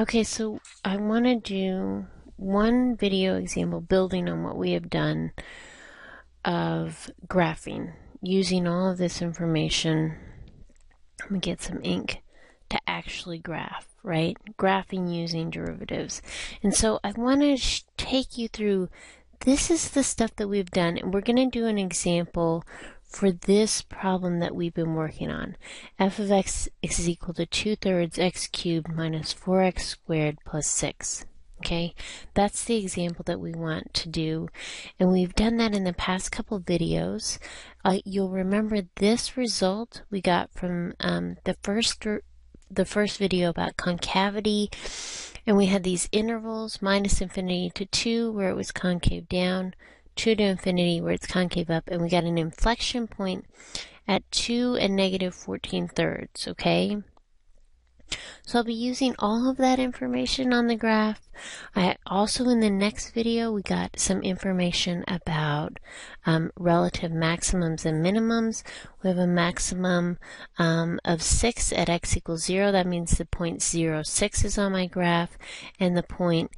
Okay, so I want to do one video example building on what we have done of graphing using all of this information. Let me get some ink to actually graph, right? Graphing using derivatives. And so I want to take you through this is the stuff that we've done, and we're going to do an example for this problem that we've been working on. f of x is equal to 2 thirds x cubed minus 4x squared plus 6. Okay, that's the example that we want to do, and we've done that in the past couple videos. Uh, you'll remember this result we got from um, the first the first video about concavity, and we had these intervals minus infinity to two where it was concave down, two to infinity where it's concave up, and we got an inflection point at two and negative 14 thirds. Okay. So I'll be using all of that information on the graph. I also in the next video we got some information about um, relative maximums and minimums. We have a maximum um, of 6 at x equals 0. That means the point 0, 6 is on my graph and the point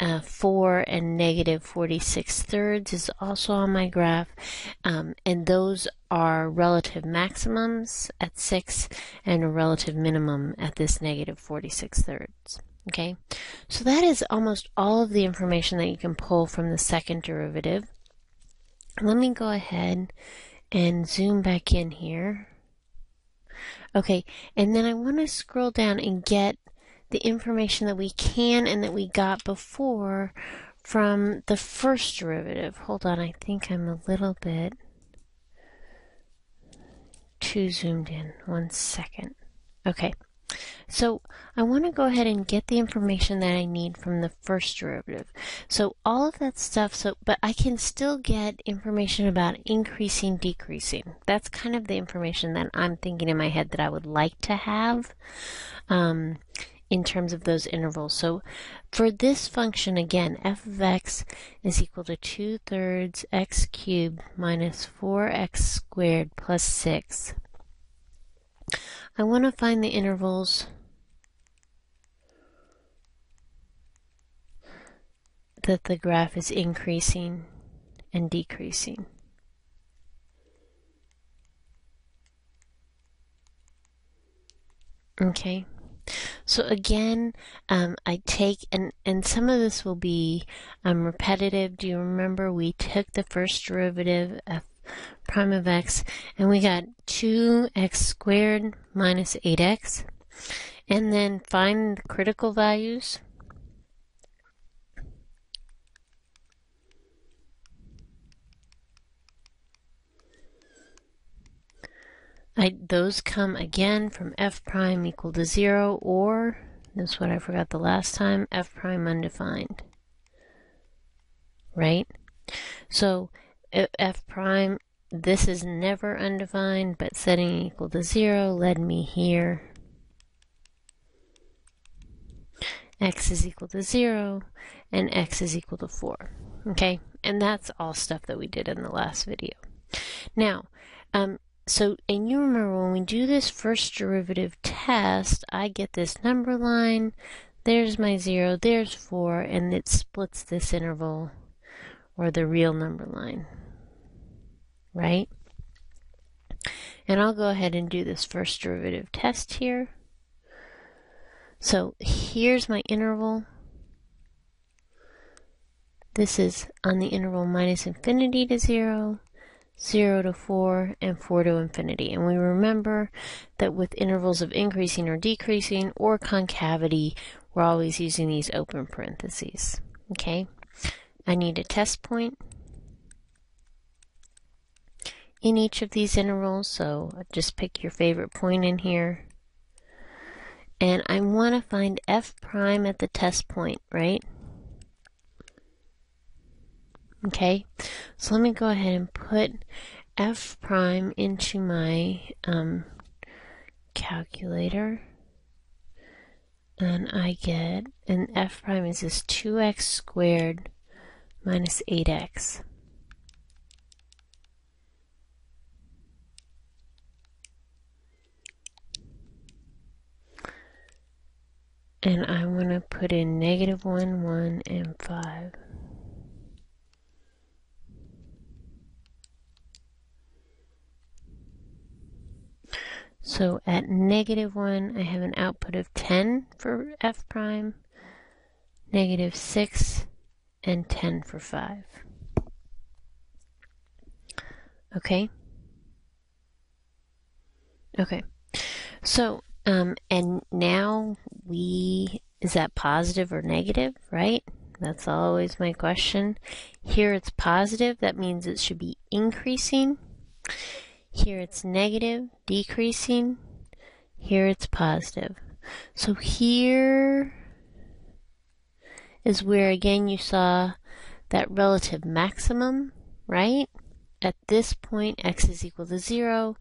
uh, 4 and negative 46 thirds is also on my graph. Um, and those are relative maximums at 6 and a relative minimum at this negative 46 thirds. Okay, so that is almost all of the information that you can pull from the second derivative. Let me go ahead and zoom back in here. Okay, and then I want to scroll down and get the information that we can and that we got before from the first derivative. Hold on, I think I'm a little bit too zoomed in. One second. Okay. So I want to go ahead and get the information that I need from the first derivative. So all of that stuff, so but I can still get information about increasing, decreasing. That's kind of the information that I'm thinking in my head that I would like to have. Um, in terms of those intervals. So for this function, again, f of x is equal to 2 thirds x cubed minus 4x squared plus 6. I want to find the intervals that the graph is increasing and decreasing. Okay. So again, um, I take, and, and some of this will be um, repetitive. Do you remember we took the first derivative f prime of x and we got 2x squared minus 8x and then find the critical values I, those come again from f prime equal to 0 or, that's what I forgot the last time, f prime undefined. Right? So f prime, this is never undefined, but setting equal to 0 led me here. x is equal to 0 and x is equal to 4. Okay? And that's all stuff that we did in the last video. Now, um, so, and you remember when we do this first derivative test, I get this number line, there's my 0, there's 4, and it splits this interval, or the real number line, right? And I'll go ahead and do this first derivative test here. So here's my interval. This is on the interval minus infinity to 0, 0 to 4, and 4 to infinity. And we remember that with intervals of increasing or decreasing or concavity, we're always using these open parentheses. Okay? I need a test point in each of these intervals, so just pick your favorite point in here. And I want to find f prime at the test point, right? Okay, so let me go ahead and put f prime into my um, calculator. And I get, and f prime is this 2x squared minus 8x. and I want to put in negative 1, 1, and 5. So at negative 1, I have an output of 10 for f prime, negative 6, and 10 for 5. Okay? Okay. So, um, and now we, is that positive or negative, right? That's always my question. Here it's positive, that means it should be increasing. Here it's negative, decreasing. Here it's positive. So here is where again you saw that relative maximum, right? At this point, x is equal to 0,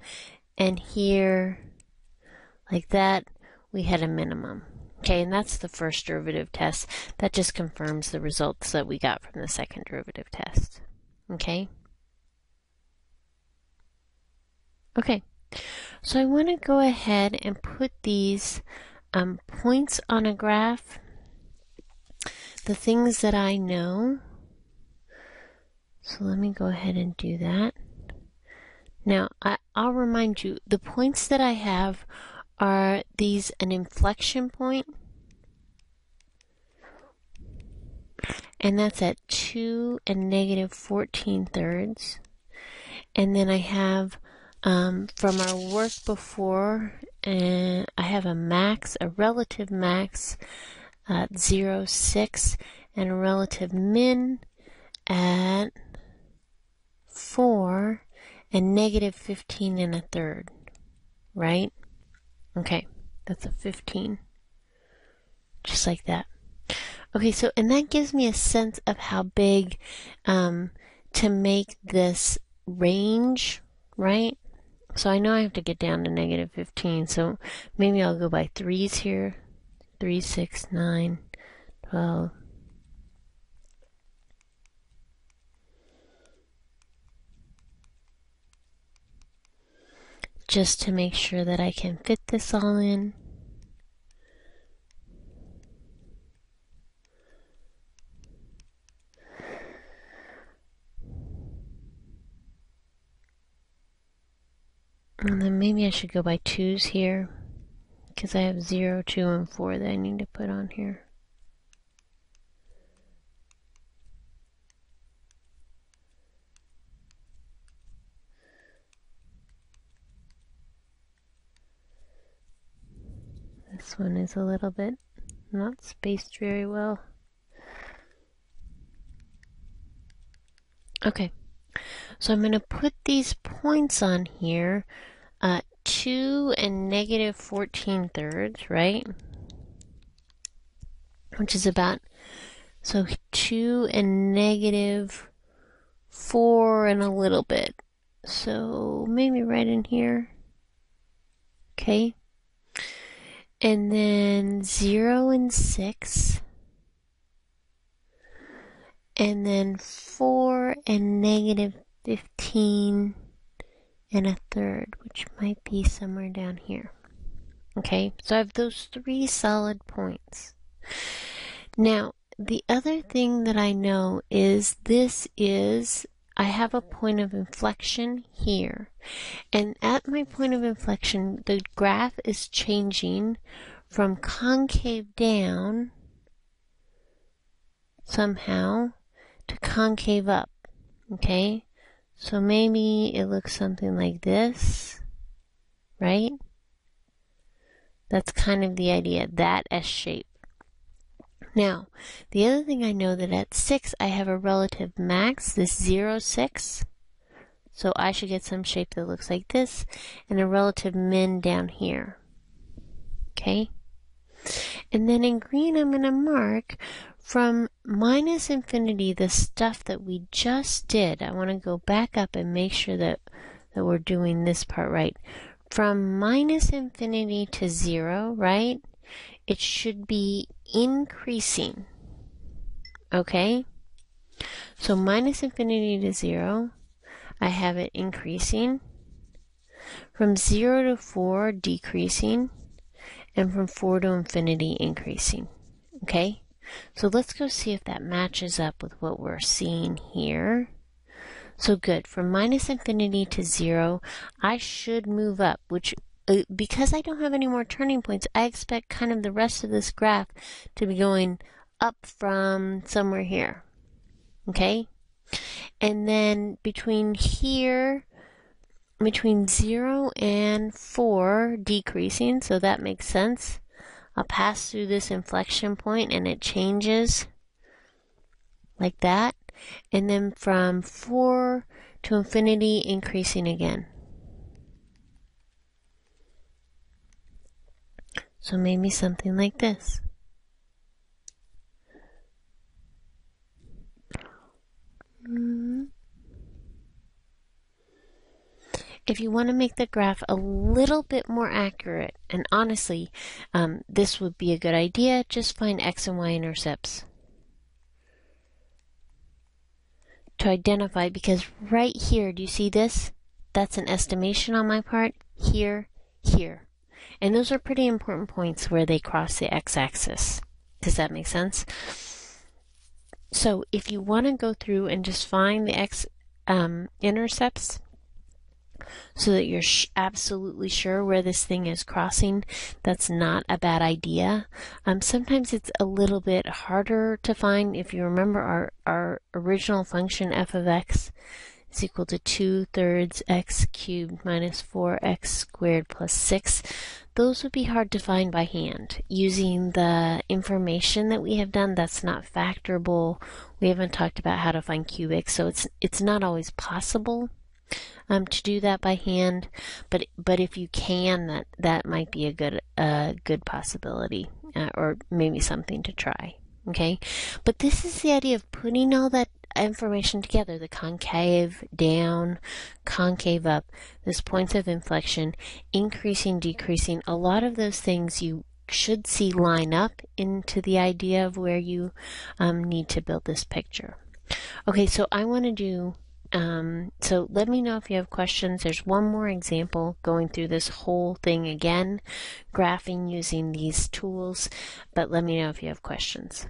and here, like that, we had a minimum. Okay, and that's the first derivative test. That just confirms the results that we got from the second derivative test. Okay? Okay, so I want to go ahead and put these um, points on a graph, the things that I know. So let me go ahead and do that. Now, I, I'll remind you, the points that I have are these an inflection point, and that's at 2 and negative 14 thirds. And then I have um, from our work before, uh, I have a max, a relative max at 0, 6, and a relative min at 4 and negative 15 and a third, right? Okay, that's a 15. Just like that. Okay, so, and that gives me a sense of how big um, to make this range, right? So I know I have to get down to negative 15, so maybe I'll go by threes here. 3, 6, 9, 12, just to make sure that I can fit this all in. And then maybe I should go by twos here because I have 0, 2, and 4 that I need to put on here. This one is a little bit not spaced very well. Okay, so I'm going to put these points on here, uh, 2 and negative 14 thirds, right? Which is about, so 2 and negative 4 and a little bit. So maybe right in here. Okay and then 0 and 6, and then 4 and negative 15 and a third, which might be somewhere down here. Okay, so I have those three solid points. Now, the other thing that I know is this is I have a point of inflection here. And at my point of inflection, the graph is changing from concave down somehow to concave up. Okay? So maybe it looks something like this, right? That's kind of the idea, that S shape. Now, the other thing I know that at 6 I have a relative max, this 0, 6. So I should get some shape that looks like this, and a relative min down here. Okay? And then in green I'm going to mark from minus infinity the stuff that we just did. I want to go back up and make sure that, that we're doing this part right. From minus infinity to 0, right? it should be increasing. Okay? So minus infinity to 0, I have it increasing. From 0 to 4, decreasing. and from 4 to infinity increasing. Okay? So let's go see if that matches up with what we're seeing here. So good. From minus infinity to 0, I should move up, which uh, because I don't have any more turning points, I expect kind of the rest of this graph to be going up from somewhere here. Okay? And then between here, between 0 and 4, decreasing, so that makes sense. I'll pass through this inflection point and it changes like that. And then from 4 to infinity, increasing again. So maybe something like this. Mm-hmm. If you want to make the graph a little bit more accurate, and honestly, um, this would be a good idea, just find x and y intercepts to identify, because right here, do you see this? That's an estimation on my part, here, here. And those are pretty important points where they cross the x-axis. Does that make sense? So if you want to go through and just find the x um, intercepts so that you're sh- absolutely sure where this thing is crossing, that's not a bad idea. Um, sometimes it's a little bit harder to find. If you remember our, our original function f of x is equal to 2 thirds x cubed minus 4x squared plus 6 those would be hard to find by hand. Using the information that we have done, that's not factorable. We haven't talked about how to find cubic, so it's it's not always possible um, to do that by hand. But but if you can, that that might be a good uh, good possibility, uh, or maybe something to try. Okay, but this is the idea of putting all that information together the concave down, concave up, those points of inflection, increasing, decreasing. A lot of those things you should see line up into the idea of where you um, need to build this picture. Okay, so I want to do. Um, so let me know if you have questions. There's one more example going through this whole thing again, graphing using these tools, but let me know if you have questions.